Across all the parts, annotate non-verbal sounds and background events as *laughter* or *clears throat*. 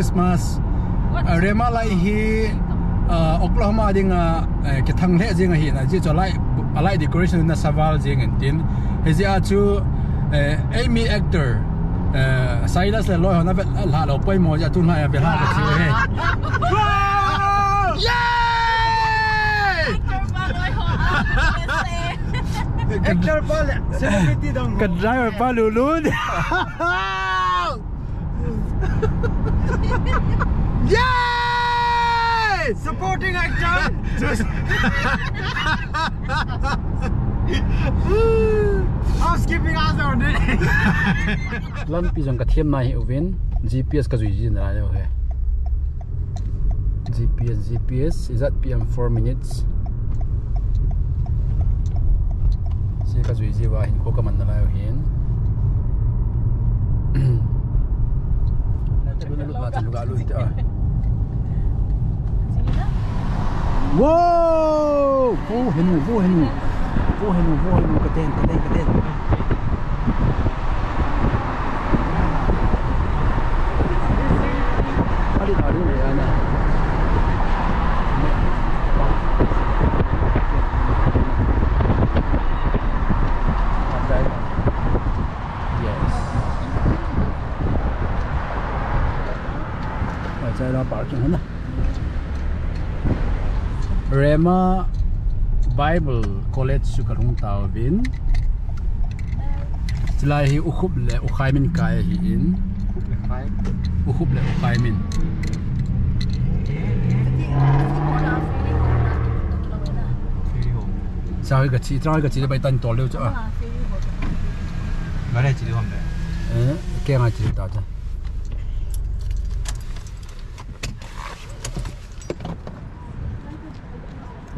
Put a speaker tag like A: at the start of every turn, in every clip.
A: Christmas. À, Rema lại hi à, Oklahoma ding à cái thằng lệ ding hi na chỉ cho lại lại decoration na saval ding en tin. He ji a chu Amy actor Silas le loi hona la lo poi mo ja tu na ya be ha chi he. Yay!
B: Actor pa celebrity dong.
A: Driver pa lulun. *laughs* *laughs* Yay!
B: Supporting actor. *laughs* Housekeeping answer on it.
A: Lan pi jong ka thiam na hi uven GPS ka zui jin ra he. GPS GPS is at PM 4 minutes. Se ka zui ji wa hin ko ka man na la hin. *clears throat* Wow! Wo hin, wo hin? Wo hin, wo hin? Gedehnt, gedehnt, gedehnt. เห็นไหม Rema Bible College สุกรุงทาวินจลายฮิอุคุบเลอุคายมินกายฮิอินอุคุบเลอุคายมินชา
B: วกะชีตรา
A: กะชีจะไปตันตัวเร็วจ้ะ
B: มาได้จีดีความเด้อ
A: เออแกงอาจีตาจ้ะ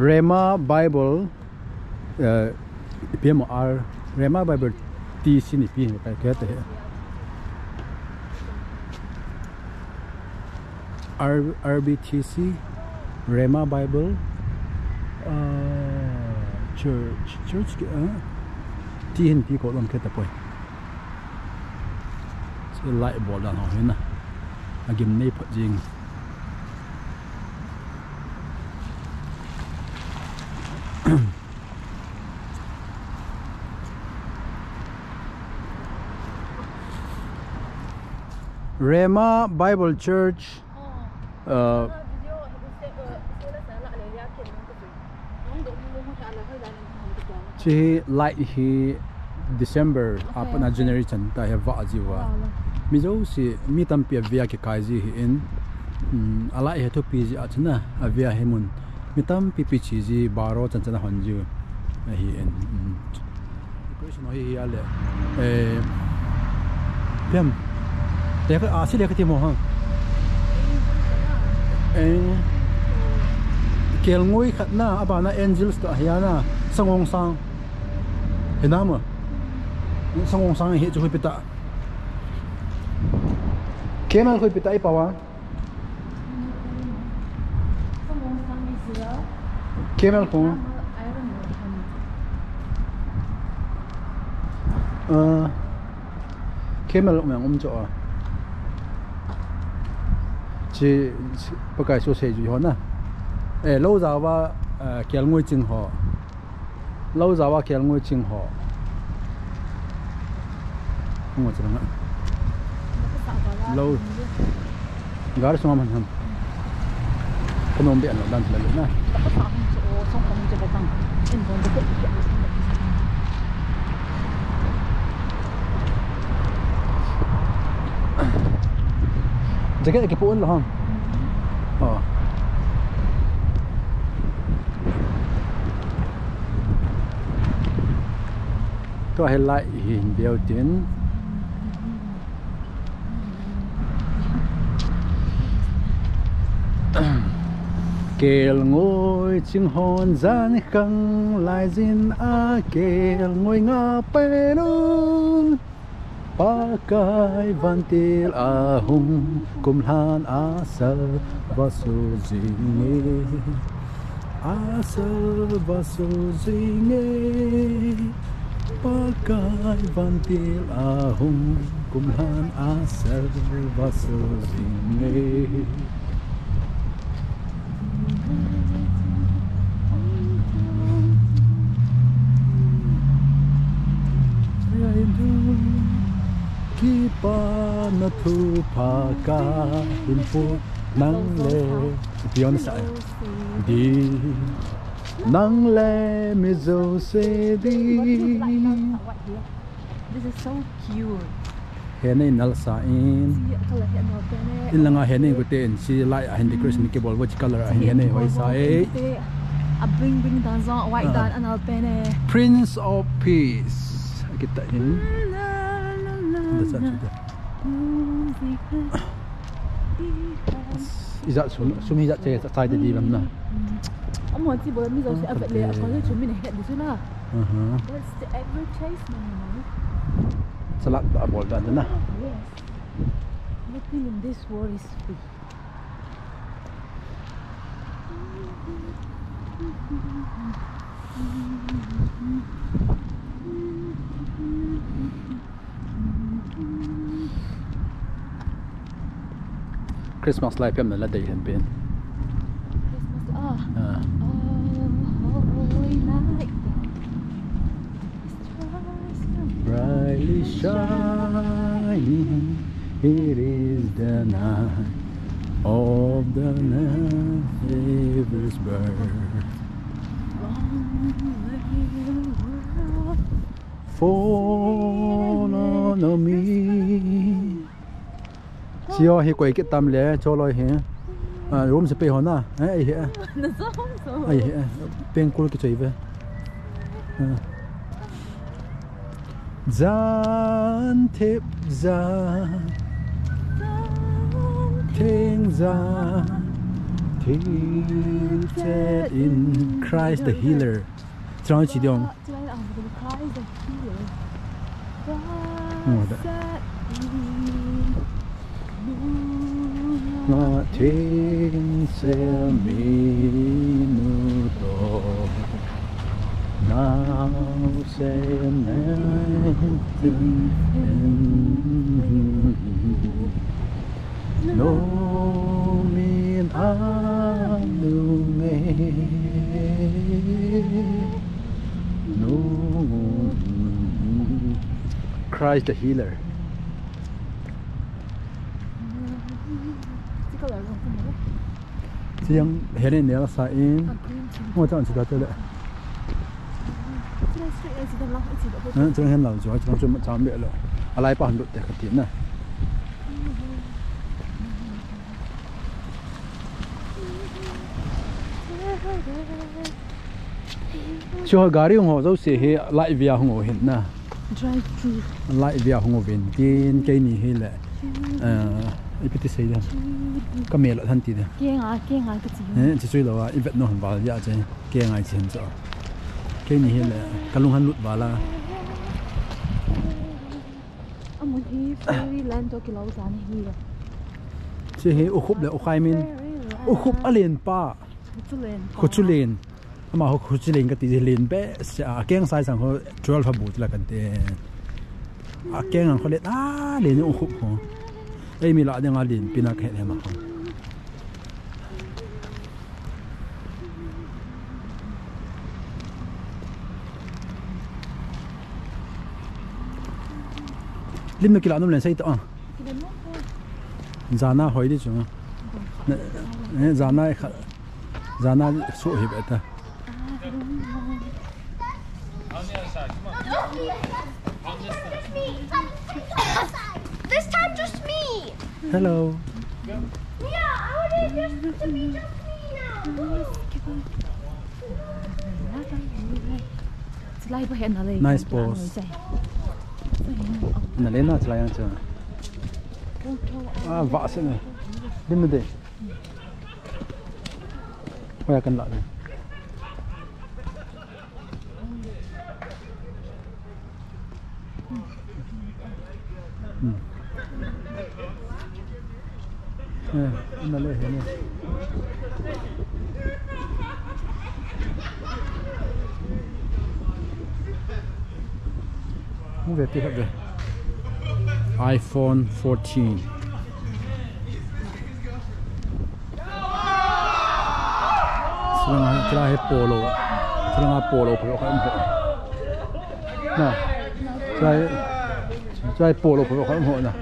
A: Rema Bible PMR Rema Bible TC ni PMR कहते हैं R RBTC Rema Bible uh, Church Church uh, TNP ko lam keta poi so light board dan ho hena agim nei phat jing Rema Bible Church. Uh, chi light hi December apa na chan ta ya va ji wa mi zo si mi tam pia via ke kai ji in. Ala he to pi ji achna a via he mun. Mi tam pi pi chi ji baro chan chan hon ji hi in. Question hi hi ale eh pem để cái à xin để cái tiền mồ hả eh kel ngoi khat na na angels ta hiya na, sangong sang. Hina ma sangong sang hi chu pita. Kemal khoi pita i pawa. Kemal ko ờ kemal mang ông cho. à chỉ bác cái số xe gì hả ê, lâu giờ wa ờ, kéo ngôi chính họ lâu giờ wa kéo ngôi chính họ không có gì đâu lâu. Gái số mà hầm không nông biển nó đang là lớn nè. Jacket cái puun lo hang. Ờ. Có hay lại hình biểu tiến kêu ngồi chim hòn gian khăng lại zin a kêu ngồi ngã bên ông pakai vantil ahum kumhan asa vasu jingi asal vaso zinge. Pakai vantil ahung kumhan asal vaso zinge Na thu pa ka himpo nang le Beyond sa di nang le mi zo se di
C: This is so cute.
A: Hene nal sa in. In langa hene ko ten si lai a hindi Chris ni ke bol which color a hene hoi sa e
C: A bring bring dan zong white
A: Ah.
C: dan anal pen eh.
A: Prince of Peace. Kita in.
C: La la
A: Is that so? So me that
C: day that tied the I'm not. I'm
A: not
C: sure, but I'm not sure. I'm not sure. I'm not sure.
A: I'm
C: not sure. I'm not sure. I'm not
A: sure. I'm not sure. I'm
C: not sure. 크리스마스
A: 라이프 없는 라데
C: 현빈 크리스마스 아 어.
A: Brightly shining, it is the night of the Savior's birth. Fall on me. Chiều hi quay cái tam lẽ cho loi hè à room sẽ bị hòn à? Ấy hè
C: Nó giống
A: ấy hè à? bên cul cái chơi về. À. Gian thếp ra Thiên gia. Seated in Christ the healer. Trong chỉ đường
C: Today I'm the healer.
A: 15 minutos no se meten en mí. No me no Christ the healer. Da te le
C: Today straight as the love it's the
A: Ờ, chang hen lao jo chang chu ma chang me lo alai pa han lu te ka tin na Cho gari ngo zo se he lai via ngo hin na lai via vin tin ke ni he le ờ ipiti sei da ka me lo than ti da
C: Kiên à, kiên à cái gì?
A: eh chi chui lo wa ivet no han ba ya che ke ngai chen cho ke ni he le ka lung han lut ba la
C: Ông muốn đi fairyland cho cái lâu dài này à.
A: chi he u khup le u khai min. U khup a len pa.
C: Chu lên.
A: khu chu len ama ho khu chu len ka ti len be sa keng sai sang ho 12 ha but la kan te. A keng ang kholet a len u khup ho ei mi la de nga len pina khe le ma ho lim no kila nom len sai to zana hoi đi chung ne zana kha zana su hi beta
D: ta time just me
A: hello
D: Yeah, I want it just to be just me now.
C: Nice balls. Nà lên
A: Nice pose. na le À chla yang này. Đi va đi. ne cần lại này. 嗯，那那什么。Oh, they iPhone 14。只能只能拍 Polo，只能拍 Polo，拍不开摩托。那再再拍 polo, pero kaya.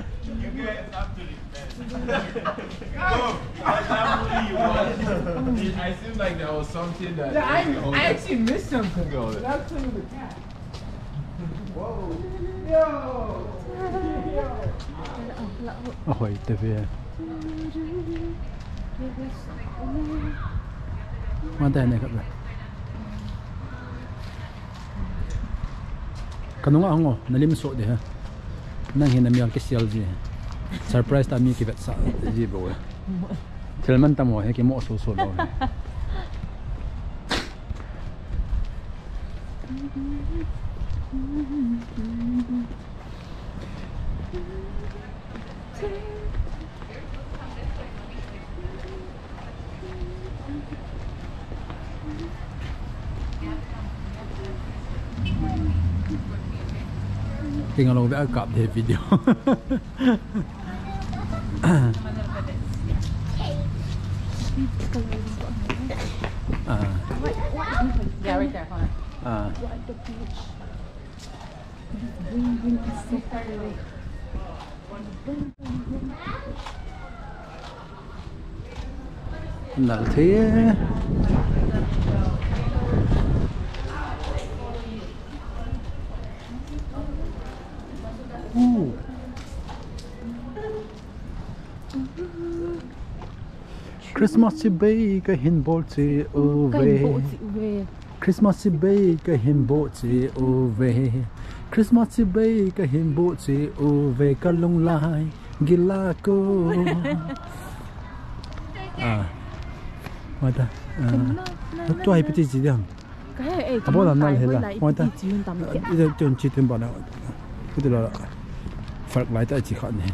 E: I seemed like there was something that. Yeah, I, I actually missed something. Go.
A: That's playing with the cat. Whoa. Oh, Yo. Ahoj, tebe. Máte nekad le. Kanung ang o, nalim so de ha. Nang hinamiyak kisial di. Surprise tami kibet sa di bawa. Eh. *laughs* Selman ta mo he ki mo so so lo. Tinggal lo vẽ video. *laughs* à
C: Yeah, right there. Hold on.
A: à
C: Right the beach. Bring, bring the
A: thế Ooh. Christmas bay ô
C: Cái
A: về
C: bộ chị về.
A: Christmas bay cái hình bộ chỉ ô về. Christmas bay cái hình bộ chỉ ô về cả lông lai gila cô *laughs* à mà ta à cho hay bị gì
C: này ấy.
A: À, bố làm nào thì là- ngoài ta-
C: đi
A: bây giờ chuyện chỉ thêm bảo nào. Cái đó. Là phật lại tại chỉ khẩn này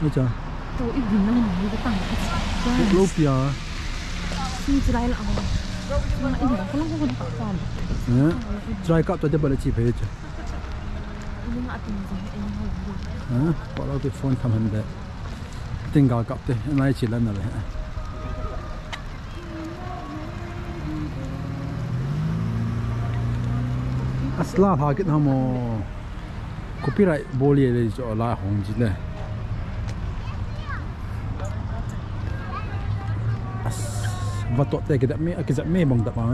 A: bây
C: Tôi ít nhìn nó như cái tầng.
A: lốp giờ
C: Xin chỉ lại là. Mà ít nó có lắm không có tầm.
A: nhớ try cặp tôi để bảo chỉ phải chứ
C: Nhưng em
A: hả bỏ ra cái phone thầm hình đấy tình gạo cặp thì nay chỉ lần nào asla tha kit hamo copyright boli le jo la hong ji le va to te ke da me ke za me bang da ba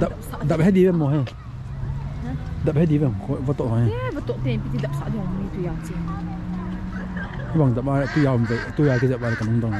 A: da da he di mo he da he di mo va to ha
C: Yeah, betul tu yang pergi tak sak dia orang itu ya. Cik.
A: bang da ba tu ya tu ya ke za ba ka nong dong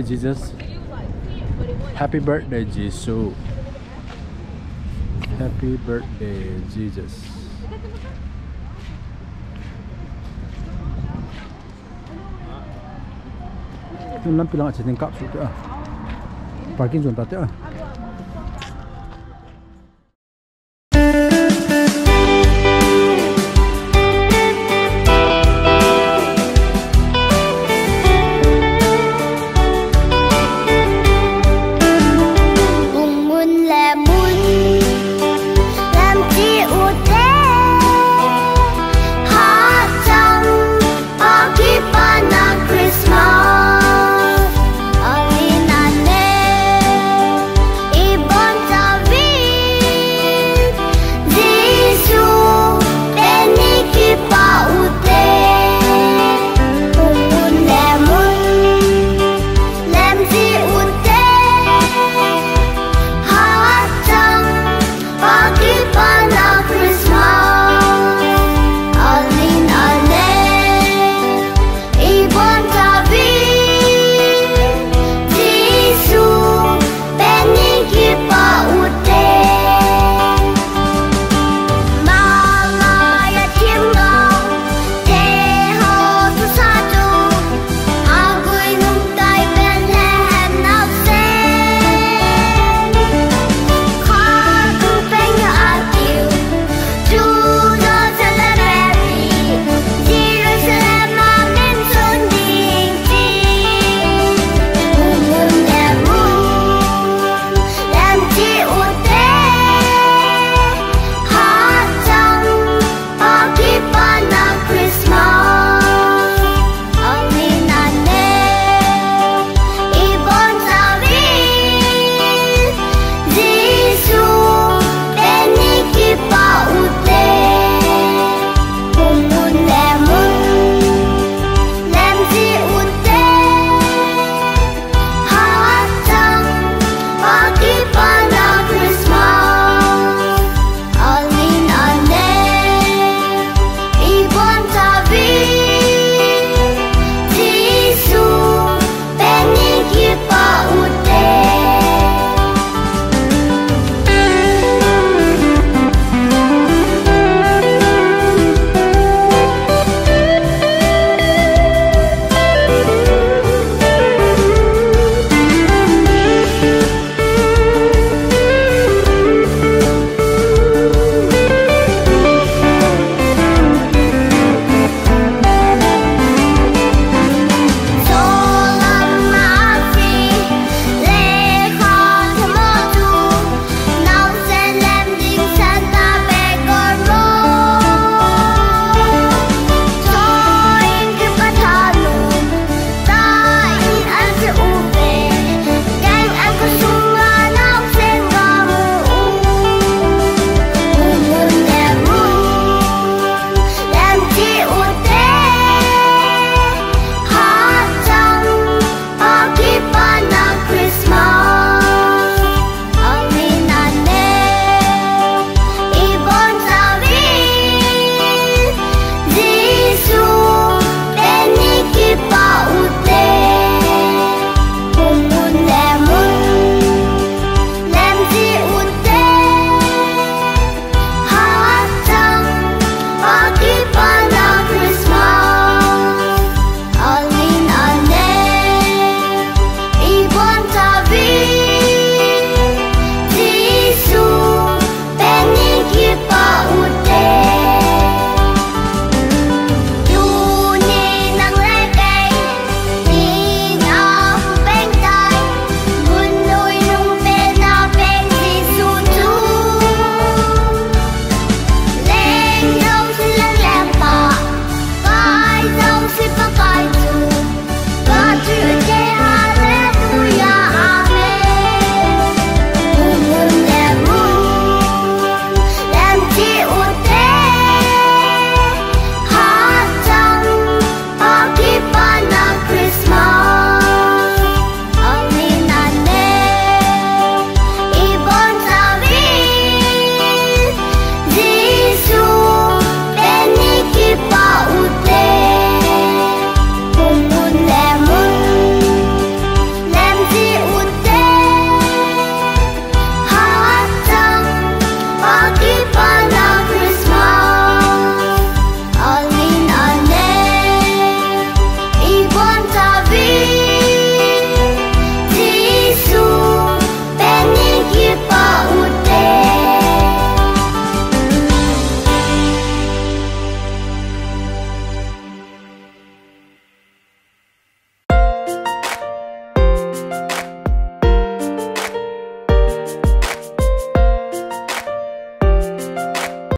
A: birthday, Jesus. Happy birthday, Jesus. Happy birthday, Jesus. Yung lampi lang at sa tingkap so ah. Parking zone tate ah.